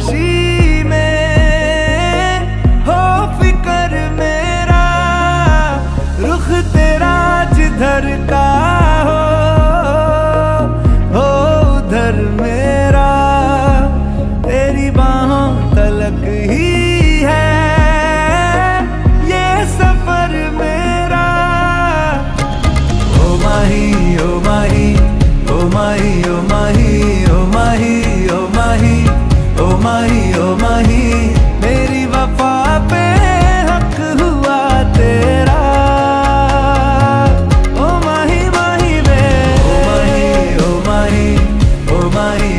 खुशी में, हो फिकर मेरा, रुख तेरा जिधर का हो हो उधर मेरा, तेरी बाहों तलक ही है, ये सफ़र मेरा। ओ माही ओ माही ओ माही ओ माही। माही ओ माही मेरी वफा पे हक हुआ तेरा। ओ माही माही वे ओ माही ओ माही ओ माही